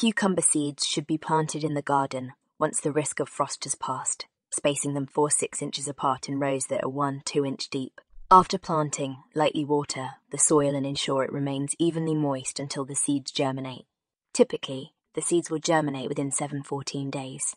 Cucumber seeds should be planted in the garden once the risk of frost has passed, spacing them 4 6 inches apart in rows that are 1 2 inch deep. After planting, lightly water the soil and ensure it remains evenly moist until the seeds germinate. Typically, the seeds will germinate within 7 14 days.